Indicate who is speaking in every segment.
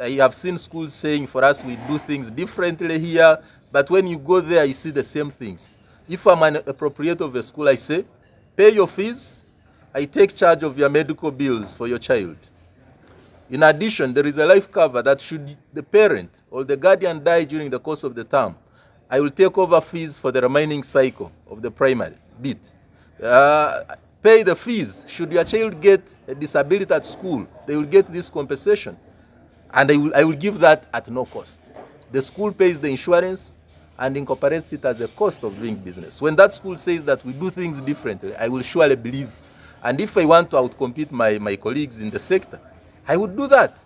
Speaker 1: I have seen schools saying for us we do things differently here, but when you go there, you see the same things. If I'm an appropriate of a school, I say, pay your fees, I take charge of your medical bills for your child. In addition, there is a life cover that should the parent or the guardian die during the course of the term, I will take over fees for the remaining cycle of the primary bit. Uh, pay the fees. Should your child get a disability at school, they will get this compensation. And I will, I will give that at no cost. The school pays the insurance and incorporates it as a cost of doing business. When that school says that we do things differently, I will surely believe. And if I want to outcompete my, my colleagues in the sector, I would do that.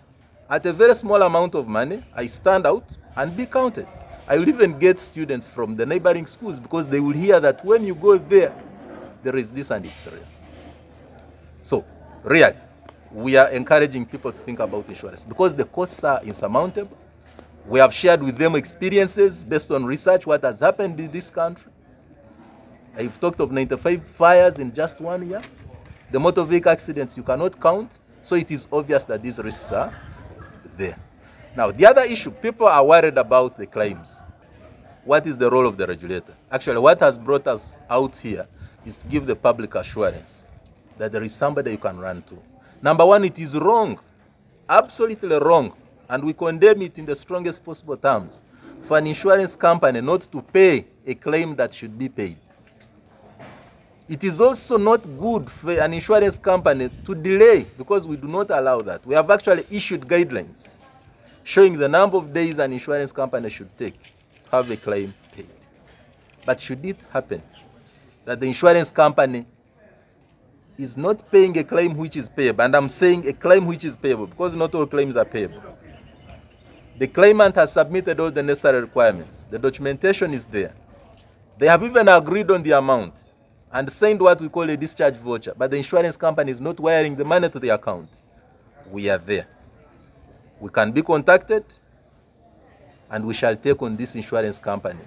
Speaker 1: At a very small amount of money, I stand out and be counted. I will even get students from the neighboring schools because they will hear that when you go there, there is this and it's real. So, really, we are encouraging people to think about insurance because the costs are insurmountable. We have shared with them experiences based on research, what has happened in this country. I've talked of 95 fires in just one year. The motor vehicle accidents you cannot count, so it is obvious that these risks are there. Now, the other issue, people are worried about the claims. What is the role of the regulator? Actually, what has brought us out here is to give the public assurance that there is somebody you can run to. Number one, it is wrong, absolutely wrong, and we condemn it in the strongest possible terms for an insurance company not to pay a claim that should be paid. It is also not good for an insurance company to delay because we do not allow that. We have actually issued guidelines showing the number of days an insurance company should take to have a claim paid. But should it happen that the insurance company is not paying a claim which is payable, and I'm saying a claim which is payable because not all claims are payable. The claimant has submitted all the necessary requirements. The documentation is there. They have even agreed on the amount and signed what we call a discharge voucher, but the insurance company is not wiring the money to the account. We are there. We can be contacted and we shall take on this insurance company